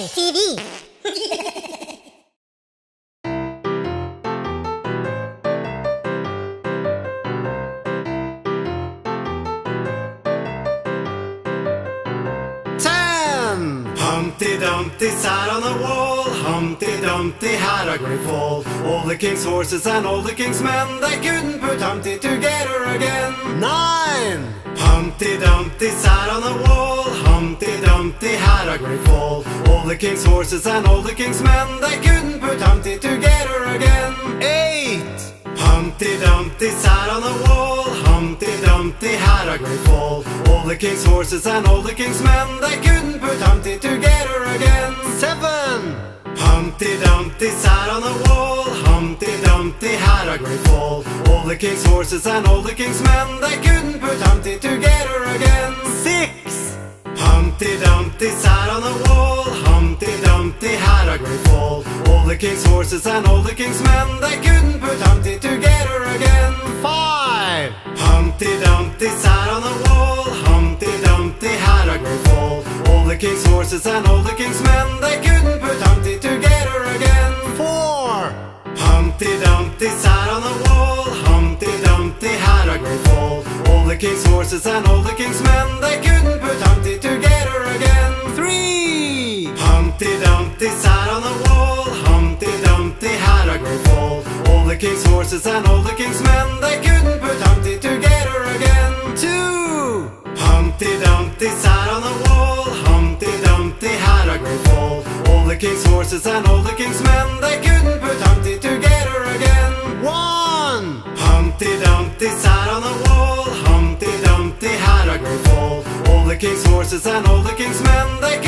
K TV. Humpty Dumpty sat on the wall. Humpty Dumpty had a great fall. All the king's horses and all the king's men, they couldn't put Humpty together again. Nine! Humpty Dumpty sat on a wall. Humpty Dumpty had a great fall. The king's horses and all the king's men, they couldn't put Humpty together again. Eight! Humpty Dumpty sat on a wall. Humpty Dumpty had a great fall. All the king's horses and all the king's men, they couldn't put Humpty together again. Seven! Humpty Dumpty sat on a wall. Humpty Dumpty had a great fall. All the king's horses and all the king's men, they couldn't put Humpty together again. Six! Humpty Dumpty sat king's horses and all the king's men, they couldn't put Humpty together again. Five! Humpty Dumpty sat on a wall. Humpty Dumpty had a great fall. All the king's horses and all the king's men, they couldn't put Humpty together again. Four! Humpty Dumpty sat on a wall. Humpty Dumpty had a great fall. All the king's horses and all the king's men, they couldn't put Humpty together again. The horses and all the king's men, they couldn't put Humpty together again. Two! Humpty Dumpty sat on a wall. Humpty Dumpty had a great fall. All the king's horses and all the king's men, they couldn't put Humpty together again. One! Humpty Dumpty sat on a wall. Humpty Dumpty had a great fall. All the king's horses and all the king's men, they